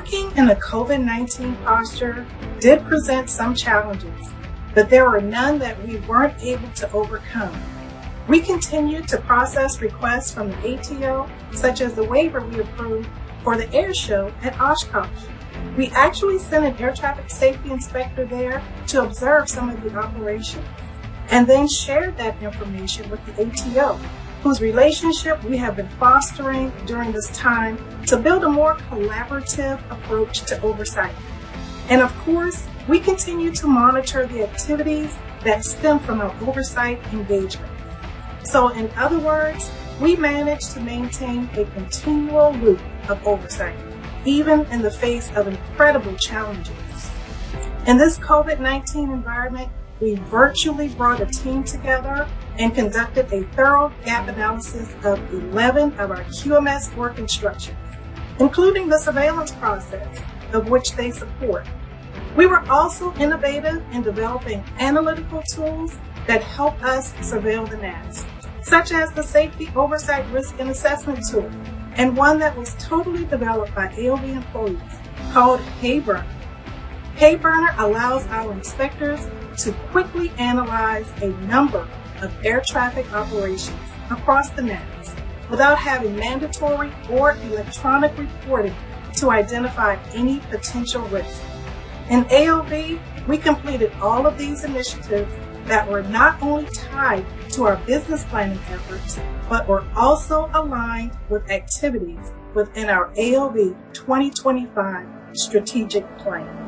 Working in a COVID-19 posture did present some challenges, but there were none that we weren't able to overcome. We continued to process requests from the ATO, such as the waiver we approved for the air show at Oshkosh. We actually sent an air traffic safety inspector there to observe some of the operations and then shared that information with the ATO, whose relationship we have been fostering during this time to build a more collaborative approach to oversight. And of course, we continue to monitor the activities that stem from our oversight engagement. So in other words, we manage to maintain a continual loop of oversight, even in the face of incredible challenges. In this COVID-19 environment, we virtually brought a team together and conducted a thorough gap analysis of 11 of our QMS work instructions, including the surveillance process of which they support. We were also innovative in developing analytical tools that help us surveil the NAS, such as the Safety Oversight Risk and Assessment Tool, and one that was totally developed by AOV employees called HeyBurner. HeyBurner allows our inspectors to quickly analyze a number of air traffic operations across the NAS without having mandatory or electronic reporting to identify any potential risk. In AOV, we completed all of these initiatives that were not only tied to our business planning efforts, but were also aligned with activities within our AOV 2025 strategic plan.